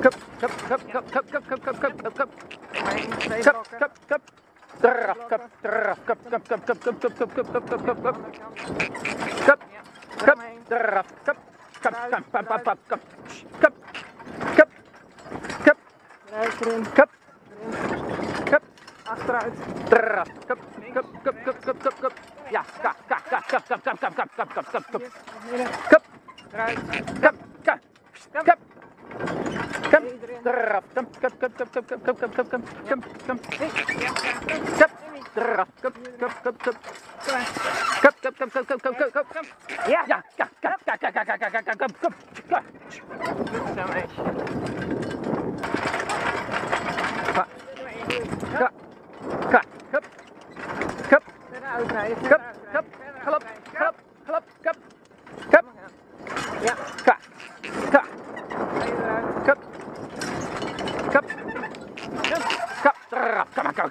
Kap, kap, kap, kap, kap, kap, kap. Maar één, twee Kap, blokken. kap, kap. Draf, kap, draf, kap, kap, kap, kap, kap, kap, kap, kap, kap, kap, kap, kap. Kap, kap, draf, kap, kap, kap. Kap, kap, kap, Eruit, erin, kap, kap. achteruit. Draf, kap, kap, kap, kap, kap, kap, kap. Ja, kap, kap, kap, kap, kap, kap, kap, kap, kap, kap. Midden, Kap, eruit. kap, kap, kap. Kap, Erin. draf, kap, kap, kap, kap, kap, kap, kap, kap, kap, kap, kap. Nee, ja, ja. Kap, draf, kap, kap, kap, kap. Klaar. Kap, kap, kap, kap, kap, kap, kap, kap. Ja, ja, kap, kap, kap, kap, kap, kap, kap, kap, kap, kap, kap. Zo, meisje. Ka, ka, ka, kap, kap, Verder uitrijden, verder kap, uitrijden,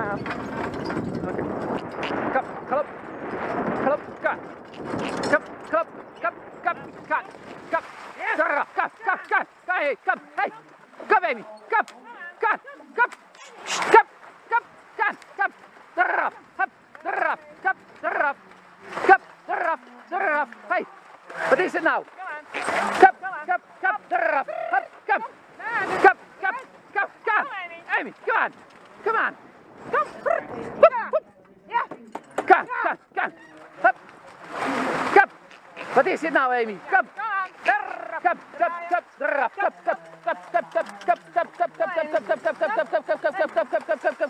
Maar af. Kap, klap, klap, ka, kap, klap, kap, kap, ka, kap, draf, kap, kap, kap, ka, hey, kap, hey, kap, Amy, kap, kap, kap, kap, kap, kap, kap, draf, hap, draf, kap, draf, kap, draf, draf, hey, wat is het nou? Kap, kap, kap, draf, hap, kap, kap, kap, kap, kap, Amy, come on, come on, كف كف كف هب كف فتي سيدنا ويمي كف كف كف كف درب كف كف كف كف كف كف كف كف كف كف كف كف كف كف كف كف كف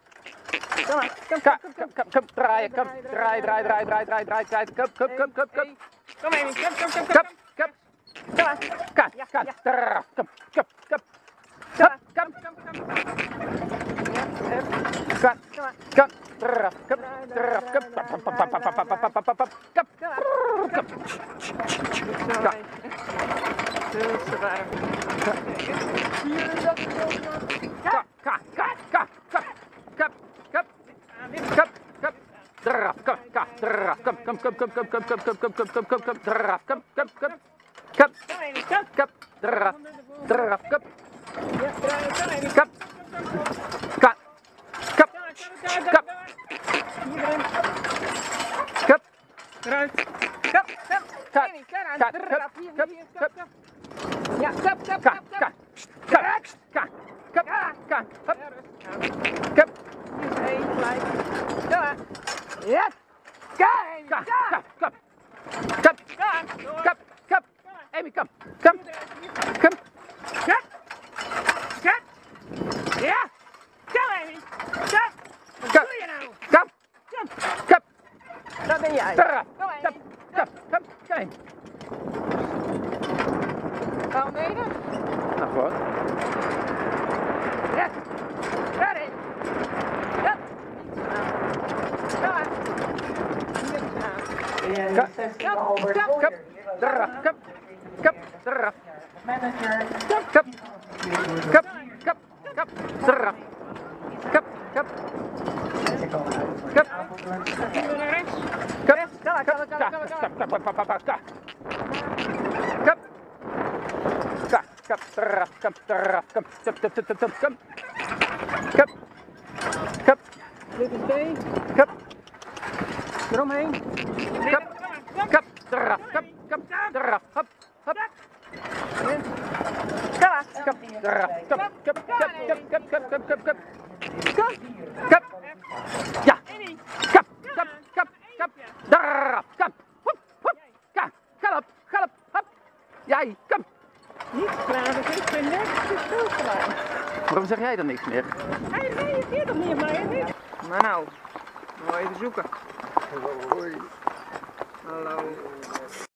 Kom maar, kom, kom, kom, kom, kom, draai, kom, draai, draai, draai, draai, draai, draai, draai, kom, kom, kom, kom, kom. Kom Amy, kom, kom, kom, kom, kom. Kom maar, kom, kom, kom, kom, kom. Kom, kom, kom, kom. Kom, kom, draf, kom, draf, kom, pap, pap, pap, pap, pap, pap, pap, pap, pap, kom, kom. Kom. Zo zwaar. трав, кап, кап, кап, кап, кап, кап, кап, кап, кап, кап, кап, кап, трав, кап, кап, кап, кап, кап, кап, трав, трав, кап, кап, ben jij. Tara, kom heen. Tap, tap, tap, kom heen. Waarom ben je dat? Nou, gewoon. Recht. Ready. Ja. Daar. Ja, kap, kap, kap, draf, kap, kap, draf. Manager. Kap, kap, kap, kap, draf. Kap. Kap. Kap. Kap. Kap. Kap. Kap. Kap. Kap. Trap. Kap. Trap. Kap. Tap. Tap. Tap. Tap. Tap. Kap. Kap. Kap. Dit is B. Kap. Eromheen. Kap. Kap. Trap. Kap. Kap. Trap. Hop. Hop. Kala. Kap. Trap. Kap. Kap. Kap. Kap. Kap. Kap. Kap. Kap. Kap. Kap. Ja. Kap. Kap. Kap. Kap. Trap. Kap. Hop. Hop. Kap. Galop. Galop. Hop. Jij. Kap. Niet klaar, dat is geen niks te veel gedaan. Waarom zeg jij dan niks meer? Hij reageert toch niet op mij? Maar nou, we gaan even zoeken. Hallo.